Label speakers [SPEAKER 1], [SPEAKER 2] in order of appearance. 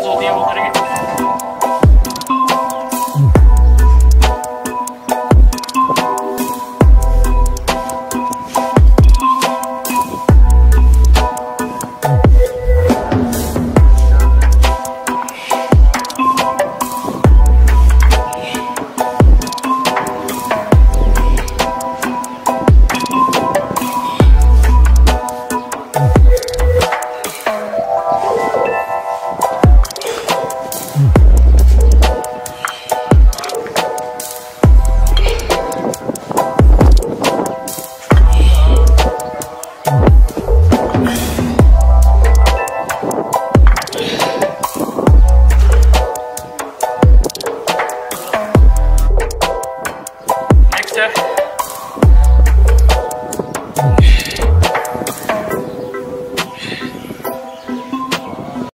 [SPEAKER 1] 昨天我和这个。Yeah.